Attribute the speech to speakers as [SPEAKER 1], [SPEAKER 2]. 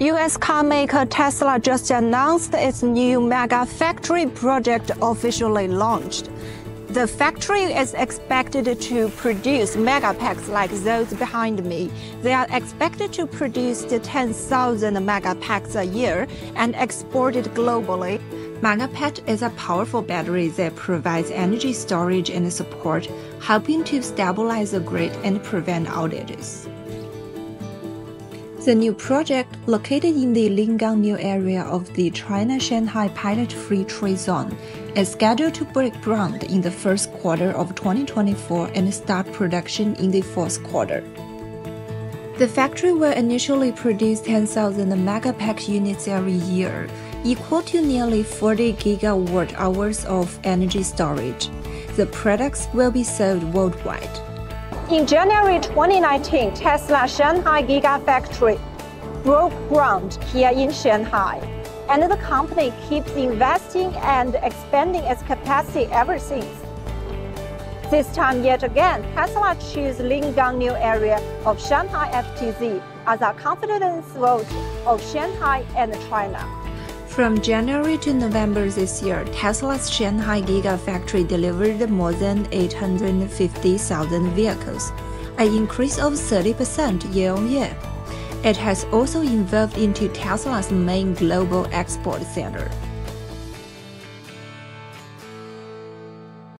[SPEAKER 1] US carmaker Tesla just announced its new mega factory project officially launched. The factory is expected to produce megapacks like those behind me. They are expected to produce 10,000 megapacks a year and export it globally. Megapack is a powerful battery that provides energy storage and support, helping to stabilize the grid and prevent outages. The new project, located in the Lingang New area of the China Shanghai Pilot Free Trade Zone, is scheduled to break ground in the first quarter of 2024 and start production in the fourth quarter. The factory will initially produce 10,000 megapack units every year, equal to nearly 40 gigawatt hours of energy storage. The products will be sold worldwide.
[SPEAKER 2] In January 2019, Tesla Shanghai Gigafactory broke ground here in Shanghai, and the company keeps investing and expanding its capacity ever since. This time yet again, Tesla chose Lingang new area of Shanghai FTZ as a confidence vote of Shanghai and China.
[SPEAKER 1] From January to November this year, Tesla's Shanghai Gigafactory delivered more than 850,000 vehicles, an increase of 30% year on year. It has also evolved into Tesla's main global export center.